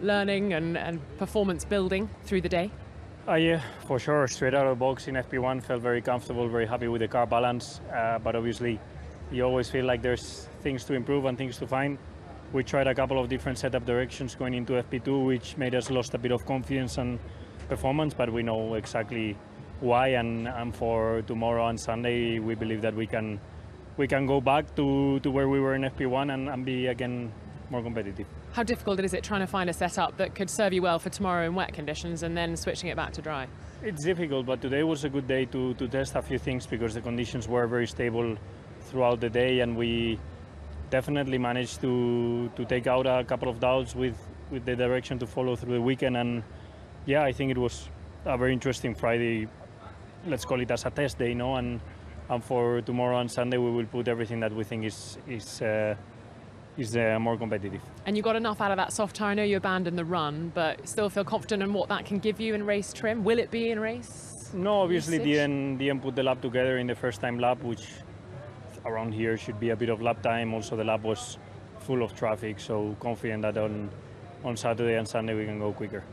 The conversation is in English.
learning and, and performance building through the day? Uh, yeah, for sure. Straight out of the box in FP1, felt very comfortable, very happy with the car balance. Uh, but obviously, you always feel like there's things to improve and things to find. We tried a couple of different setup directions going into FP2, which made us lost a bit of confidence and performance. But we know exactly why, and, and for tomorrow and Sunday, we believe that we can we can go back to, to where we were in FP1 and, and be again more competitive. How difficult is it trying to find a setup that could serve you well for tomorrow in wet conditions and then switching it back to dry? It's difficult, but today was a good day to, to test a few things because the conditions were very stable throughout the day and we definitely managed to, to take out a couple of doubts with, with the direction to follow through the weekend and yeah, I think it was a very interesting Friday. Let's call it as a test day, you know, and and for tomorrow and Sunday we will put everything that we think is is uh, is uh, more competitive. And you got enough out of that soft tire. I know you abandoned the run, but still feel confident in what that can give you in race trim. Will it be in race? No, obviously usage? DN DN put the lap together in the first time lap, which around here should be a bit of lap time. Also, the lap was full of traffic, so confident that on on Saturday and Sunday we can go quicker.